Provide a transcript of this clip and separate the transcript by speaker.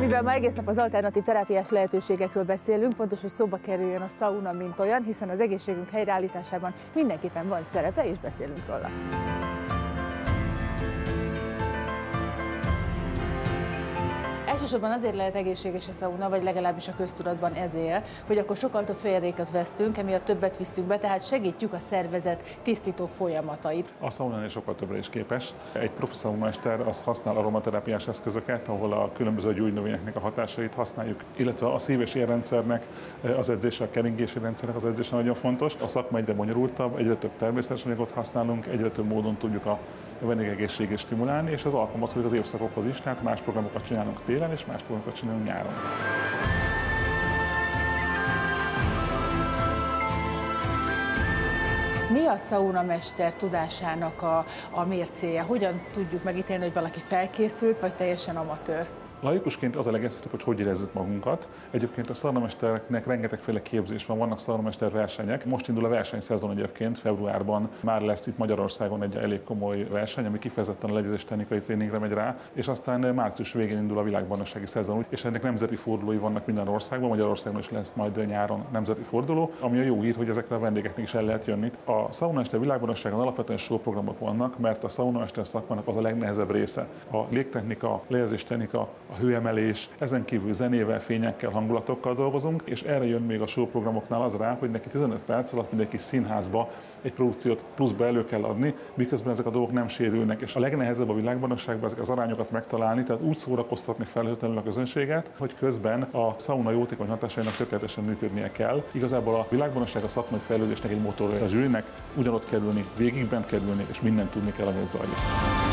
Speaker 1: Mivel ma egész nap az alternatív terápiás lehetőségekről beszélünk, fontos, hogy szóba kerüljön a sauna, mint olyan, hiszen az egészségünk helyreállításában mindenképpen van szerepe, és beszélünk róla. Elsősorban azért lehet egészséges a szauna, vagy legalábbis a köztudatban ezért, hogy akkor sokkal több folyadékot vesztünk, emiatt többet viszünk be, tehát segítjük a szervezet tisztító folyamatait.
Speaker 2: A szaunán sokkal többre is képes. Egy profi szaunamester az használ aromaterápiás eszközöket, ahol a különböző gyógynövényeknek a hatásait használjuk, illetve a szív- és érrendszernek az edzése, a keringési rendszernek az edzése nagyon fontos. A szakma egyre bonyolultabb, egyre több természetes anyagot használunk, egyre több módon tudjuk a vendégegészséget stimulálni, és ez alkalmazkodik az évszakokhoz is, tehát más programokat csinálunk télen, és más programokat csinálunk nyáron.
Speaker 1: Mi a szaunamester tudásának a, a mércéje? Hogyan tudjuk megítélni, hogy valaki felkészült, vagy teljesen amatőr?
Speaker 2: Laikusként az a legegyszerűbb, hogy hogy érezzük magunkat. Egyébként a szarnamesternek rengetegféle képzés van, vannak szarnamester versenyek. Most indul a versenyszezon egyébként, februárban már lesz itt Magyarországon egy elég komoly verseny, ami kifejezetten a legyezés technikai tréningre megy rá, és aztán március végén indul a világbajnoksági szezon, és ennek nemzeti fordulói vannak minden országban, Magyarországon is lesz majd nyáron nemzeti forduló, ami a jó hír, hogy ezekre a vendégeknek is el lehet jönni. A szaunaester világbajnokságon alapvetően showprogramok vannak, mert a szaunaester szakmának az a legnehezebb része. A légtechnika, lejezés technika, a hőemelés, ezen kívül zenével, fényekkel, hangulatokkal dolgozunk, és erre jön még a showprogramoknál az rá, hogy neki 15 perc alatt mindenki színházba egy produkciót pluszba elő kell adni, miközben ezek a dolgok nem sérülnek. És a legnehezebb a világbajnokságban ezek az arányokat megtalálni, tehát úgy szórakoztatni felhőtlenül a közönséget, hogy közben a sauna jótékony hatásainak tökéletesen működnie kell. Igazából a világbajnokság a szakmai fejlődésnek egy motorja. A zsűrinek ugyanott kerülni, végig bent kerülni, és mindent tudni kell, amit zajlik.